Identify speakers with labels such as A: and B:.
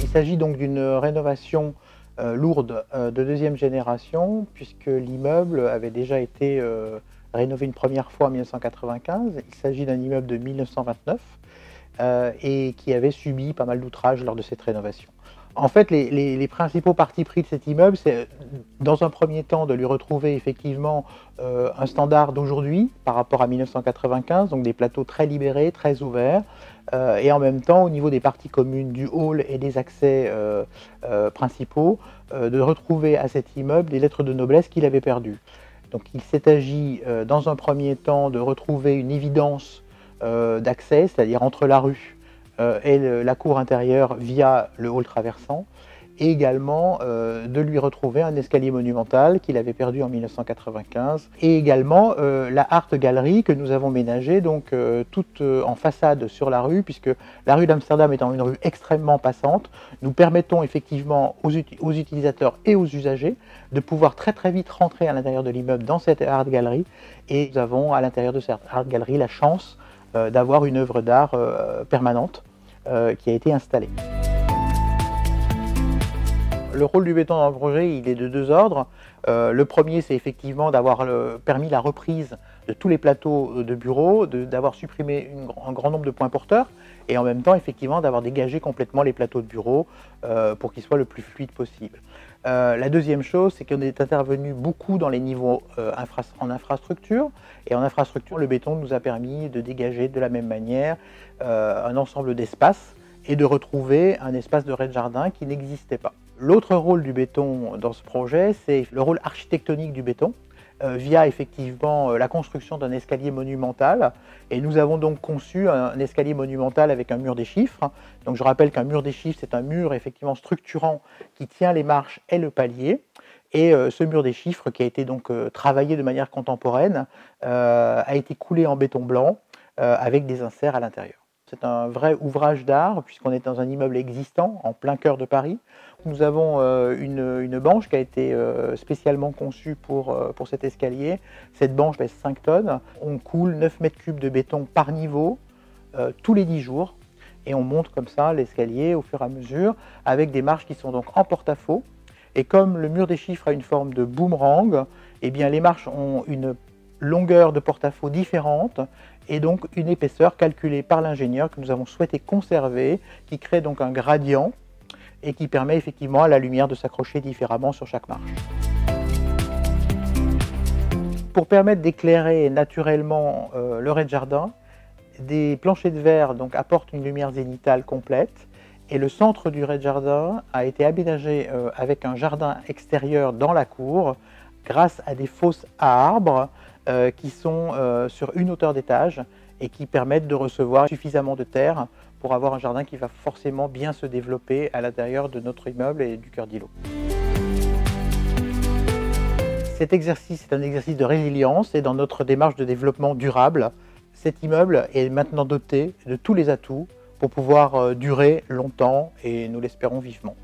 A: Il s'agit donc d'une rénovation euh, lourde euh, de deuxième génération, puisque l'immeuble avait déjà été euh, rénové une première fois en 1995. Il s'agit d'un immeuble de 1929 et qui avait subi pas mal d'outrages lors de cette rénovation. En fait, les, principaux partis pris de cet immeuble, c'est dans un premier temps de lui retrouver effectivement un standard d'aujourd'hui par rapport à 1995, donc des plateaux très libérés, très ouverts, et en même temps au niveau des parties communes du hall et des accès principaux, euh, de retrouver à cet immeuble des lettres de noblesse qu'il avait perdues. Donc il s'est agi euh, dans un premier temps de retrouver une évidence euh, d'accès, c'est-à-dire entre la rue et la cour intérieure via le hall traversant, et également euh, de lui retrouver un escalier monumental qu'il avait perdu en 1995, et également euh, la Art Gallery que nous avons ménagée donc euh, toute en façade sur la rue, puisque la rue d'Amsterdam étant une rue extrêmement passante, nous permettons effectivement aux, aux, utilisateurs et aux usagers de pouvoir très très vite rentrer à l'intérieur de l'immeuble dans cette Art Gallery, et nous avons à l'intérieur de cette Art Gallery la chance d'avoir une œuvre d'art permanente qui a été installée. Le rôle du béton dans le projet, il est de deux ordres. Euh, le premier, c'est effectivement d'avoir permis la reprise de tous les plateaux de bureaux, d'avoir supprimé un grand nombre de points porteurs, et en même temps, effectivement, d'avoir dégagé complètement les plateaux de bureaux euh, pour qu'ils soient le plus fluides possible. Euh, la deuxième chose, c'est qu'on est intervenu beaucoup dans les niveaux en infrastructure, et en infrastructure, le béton nous a permis de dégager de la même manière un ensemble d'espaces et de retrouver un espace de rez-de-jardin qui n'existait pas. L'autre rôle du béton dans ce projet, c'est le rôle architectonique du béton, euh, via effectivement euh, la construction d'un escalier monumental. Et nous avons donc conçu un, escalier monumental avec un mur des chiffres. Donc je rappelle qu'un mur des chiffres, c'est un mur effectivement structurant qui tient les marches et le palier. Et euh, ce mur des chiffres, qui a été donc travaillé de manière contemporaine, a été coulé en béton blanc avec des inserts à l'intérieur. C'est un vrai ouvrage d'art puisqu'on est dans un immeuble existant en plein cœur de Paris. Nous avons euh, une, banche qui a été euh, spécialement conçue pour, euh, pour cet escalier. Cette banche pèse 5 tonnes. On coule 9 mètres cubes de béton par niveau tous les 10 jours et on monte comme ça l'escalier au fur et à mesure avec des marches qui sont donc en porte-à-faux. Et comme le mur des chiffres a une forme de boomerang, eh bien les marches ont une longueur de porte-à-faux différente et donc une épaisseur calculée par l'ingénieur que nous avons souhaité conserver, qui crée donc un gradient et qui permet effectivement à la lumière de s'accrocher différemment sur chaque marche. Pour permettre d'éclairer naturellement euh, le rez-de-jardin, des planchers de verre donc, apportent une lumière zénitale complète et le centre du rez-de-jardin a été aménagé euh, avec un jardin extérieur dans la cour grâce à des fosses à arbres euh, qui sont euh, sur une hauteur d'étage et qui permettent de recevoir suffisamment de terre pour avoir un jardin qui va forcément bien se développer à l'intérieur de notre immeuble et du cœur d'îlot. Cet exercice est un exercice de résilience et dans notre démarche de développement durable, cet immeuble est maintenant doté de tous les atouts pour pouvoir euh, durer longtemps et nous l'espérons vivement.